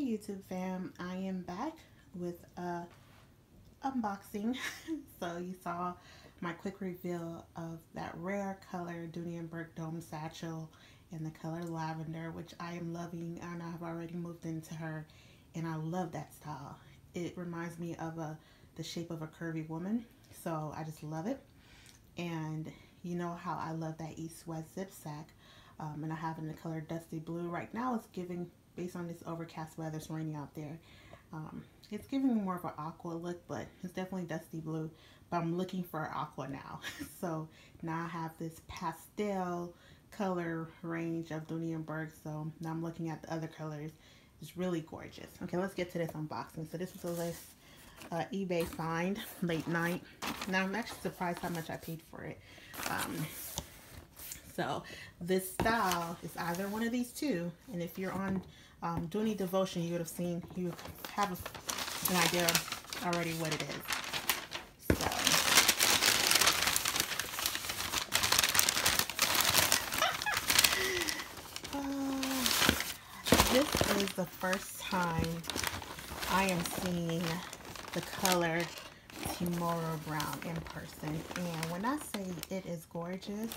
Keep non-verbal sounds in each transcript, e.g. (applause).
YouTube fam, I am back with a unboxing. (laughs) so you saw my quick reveal of that rare color Bourke Dome Satchel in the color lavender, which I am loving and I've already moved into her and I love that style. It reminds me of a the shape of a curvy woman, so I just love it. And you know how I love that East West zip sac. Um, and I have in the color Dusty Blue. Right now it's giving based on this overcast weather, it's raining out there. Um, it's giving me more of an aqua look, but it's definitely dusty blue. But I'm looking for aqua now. (laughs) so now I have this pastel color range of Bourke. So now I'm looking at the other colors. It's really gorgeous. Okay, let's get to this unboxing. So this is a list uh, eBay find late night. Now I'm actually surprised how much I paid for it. Um, so this style is either one of these two. And if you're on um, Dooney Devotion, you would have seen, you have an idea already what it is. So. (laughs) uh, this is the first time I am seeing the color Tomorrow Brown in person. And when I say it is gorgeous,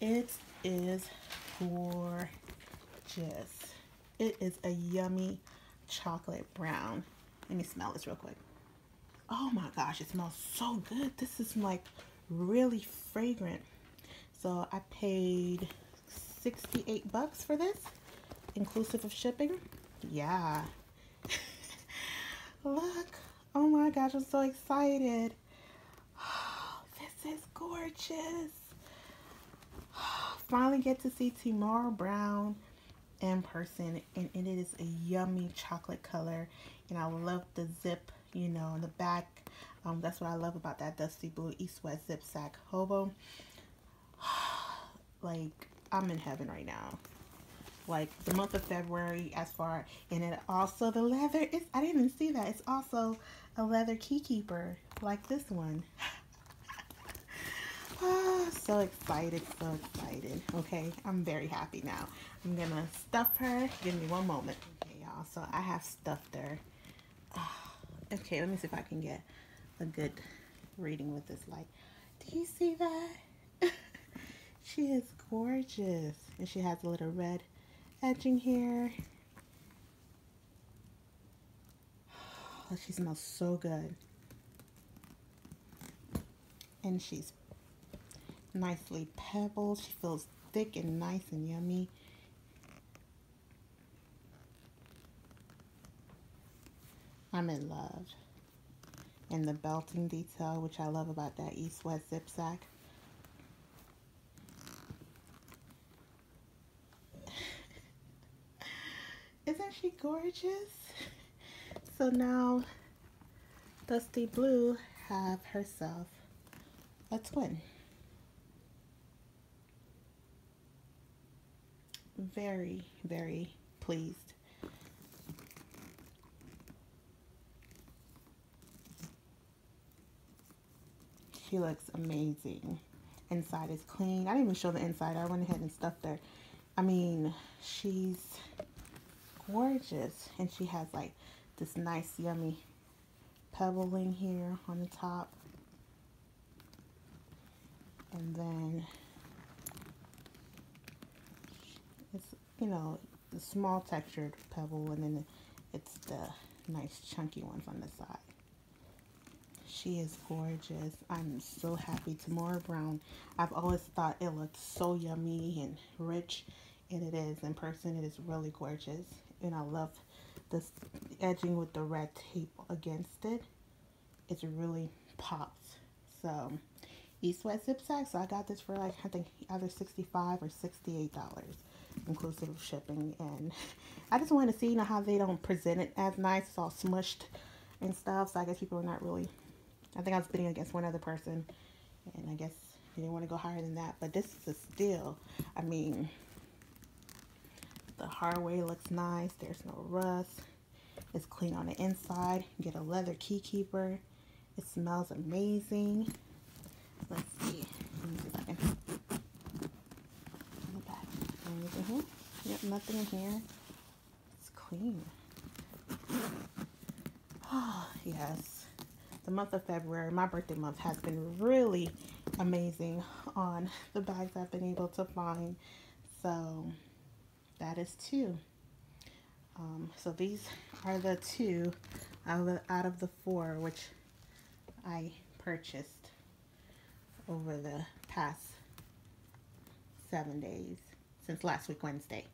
it is gorgeous. It is a yummy chocolate brown. Let me smell this real quick. Oh my gosh, it smells so good. This is like really fragrant. So I paid 68 bucks for this, inclusive of shipping. Yeah. (laughs) Look. Oh my gosh, I'm so excited. Is gorgeous. (sighs) Finally get to see Tomorrow Brown in person and it is a yummy chocolate color and I love the zip, you know, in the back. Um, that's what I love about that Dusty Blue East West Zip Sac Hobo. (sighs) like, I'm in heaven right now like the month of February as far and it also the leather is I didn't even see that it's also a leather key keeper like this one oh, (sighs) so excited so excited. Okay I'm very happy now. I'm gonna stuff her. Give me one moment. Okay y'all. So I have stuffed her. Oh, (sighs) okay let me see if I can get a good reading with this light. Do you see that? (laughs) She is gorgeous. And she has a little red edging here. Oh, (sighs) she smells so good. And she's nicely pebbled. She feels thick and nice and yummy. I'm in love. And the belting detail, which I love about that East-West zip sac. (laughs) Isn't she gorgeous? (laughs) So now Dusty Blue have herself a twin. Very, very pleased. She looks amazing. Inside is clean. I didn't even show the inside. I went ahead and stuffed her. I mean, she's gorgeous. And she has like this nice yummy pebbling here on the top. And then it's, you know, the small textured pebble and then it's the nice chunky ones on the side. She is gorgeous. I'm so happy. Tomorrow Brown, I've always thought it looked so yummy and rich and it is in person. It is really gorgeous and I love this edging with the red tape against it. It's really pops. So East West Zip Sac. So I got this for like I think either 65 or 68 dollars inclusive of shipping and (laughs) I just wanted to see you know how they don't present it as nice it's all smushed and stuff so I guess people are not really I think I was bidding against one other person and I guess they didn't want to go higher than that but this is a steal I mean the hardware looks nice. There's no rust. It's clean on the inside. You get a leather key keeper. It smells amazing. Let's see. Nothing in here. It's clean. Oh, yes. The month of February, my birthday month, has been really amazing on the bags I've been able to find. So that is two. Um, so these are the two out of the, out of the four which I purchased over the past seven days since last week Wednesday.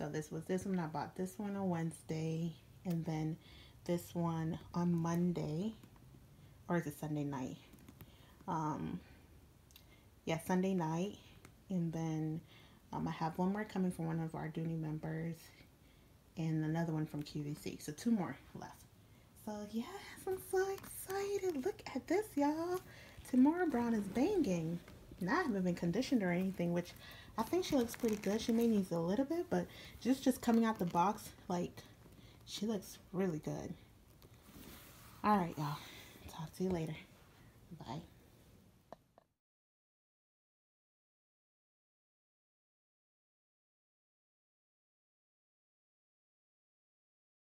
So this was this one. I bought this one on Wednesday and then this one on Monday or is it Sunday night? Um, yeah, Sunday night. And then um, I have one more coming from one of our Dooney members and another one from QVC. So two more left. So yes, I'm so excited. Look at this, y'all. Tamora Brown is banging. Now I haven't been conditioned or anything, which I think she looks pretty good. She may need a little bit, but just just coming out the box, like she looks really good. All right, y'all. Talk to you later. Bye.